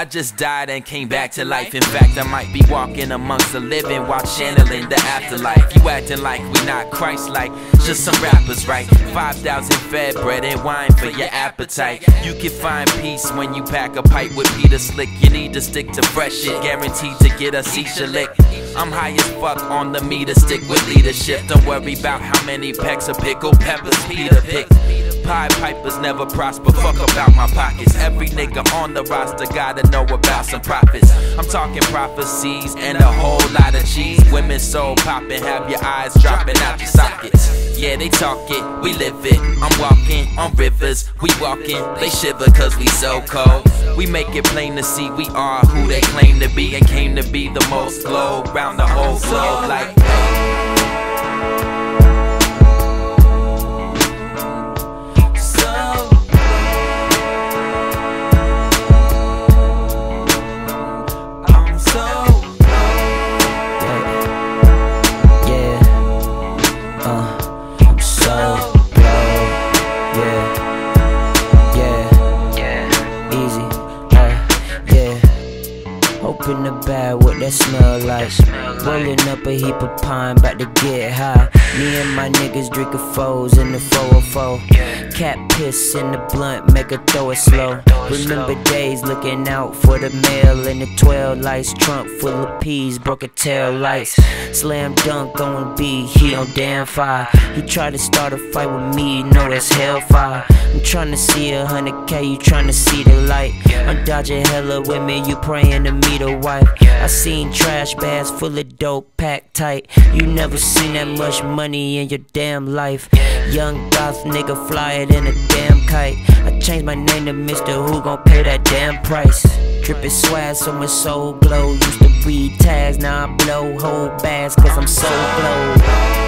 I just died and came back to life. In fact, I might be walking amongst the living while channeling the afterlife. You acting like we not Christ like, just some rappers, right? 5,000 fed bread and wine for your appetite. You can find peace when you pack a pipe with Peter Slick. You need to stick to fresh shit, guaranteed to get a shisha lick. I'm high as fuck on the meter, stick with leadership. Don't worry about how many pecks of pickled peppers Peter picked. Pied Pipers never prosper, fuck about my pockets. Every nigga on the roster gotta know about some profits. I'm talking prophecies and a whole lot of cheese. Women so poppin', have your eyes dropping out your sockets. Yeah, they talk it, we live it. I'm walking on rivers, we walking, they shiver cause we so cold. We make it plain to see we are who they claim to be and came to be the most globe round the whole globe like. Yeah. Open the bag, what that smell like? Rolling up a heap of pine, about to get high. Me and my niggas drinking foes in the 404. Cat piss in the blunt, make her throw it slow. Remember days looking out for the mail in the 12 lights. Trunk full of peas, broke a tail lights. Slam dunk on B, he on damn fire. He tried to start a fight with me, know that's hellfire. I'm trying to see a hundred K, you trying to see the light. Dodging hella women, you praying to meet a wife. I seen trash bags full of dope packed tight. You never seen that much money in your damn life. Young goth nigga flyer than a damn kite. I changed my name to Mr. Who gon' pay that damn price. Drippin' swag, so my soul glow. Used to read tags, now I blow whole bags cause I'm so glow.